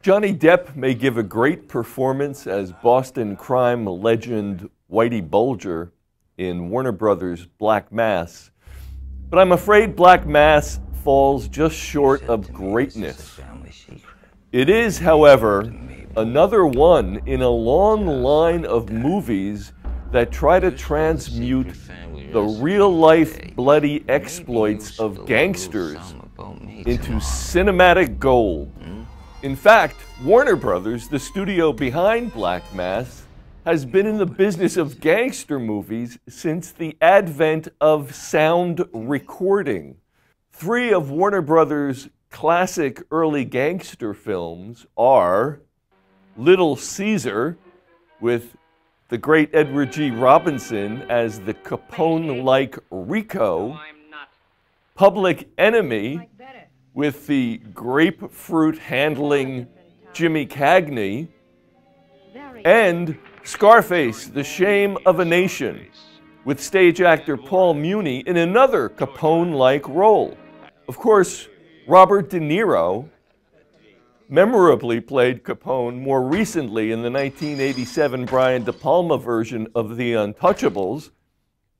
Johnny Depp may give a great performance as Boston crime legend Whitey Bulger in Warner Brothers' Black Mass, but I'm afraid Black Mass falls just short of greatness. It is, however, another one in a long line of movies that try to transmute the real life bloody exploits of gangsters into cinematic gold. Mm-hmm. In fact, Warner Brothers, the studio behind Black Mass, has been in the business of gangster movies since the advent of sound recording. Three of Warner Brothers' classic early gangster films are Little Caesar, with the great Edward G. Robinson as the Capone like Rico, Public Enemy, with the grapefruit handling Jimmy Cagney, and Scarface, The Shame of a Nation, with stage actor Paul Muni in another Capone like role. Of course, Robert De Niro memorably played Capone more recently in the 1987 Brian De Palma version of The Untouchables.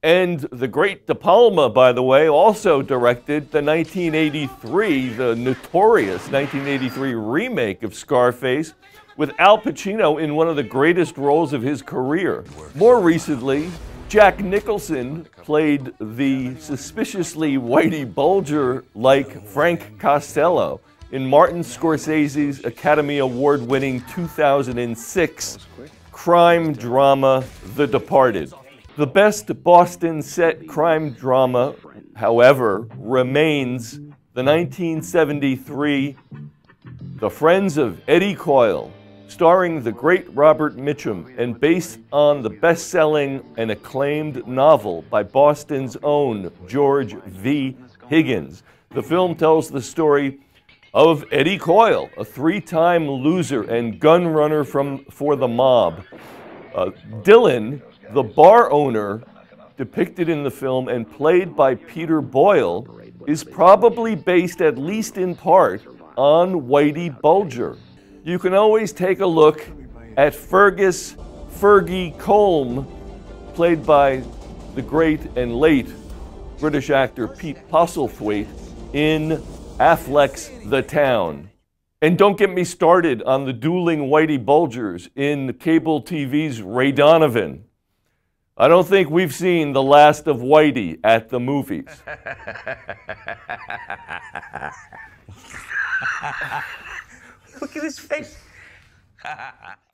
And the great De Palma, by the way, also directed the 1983, the notorious 1983 remake of Scarface, with Al Pacino in one of the greatest roles of his career. More recently, Jack Nicholson played the suspiciously Whitey Bulger like Frank Costello in Martin Scorsese's Academy Award winning 2006 crime drama The Departed. The best Boston set crime drama, however, remains the 1973 The Friends of Eddie Coyle, starring the great Robert Mitchum and based on the best selling and acclaimed novel by Boston's own George V. Higgins. The film tells the story of Eddie Coyle, a three time loser and gun runner from, for the mob. Uh, Dillon, the bar owner, depicted in the film and played by Peter Boyle, is probably based, at least in part, on Whitey Bulger you can always take a look at Fergus Fergie Colm, played by the great and late British actor Pete Postlethwaite in Affleck's The Town. And don't get me started on the dueling Whitey Bulgers in cable TV's Ray Donovan. I don't think we've seen the last of Whitey at the movies. Look at his face.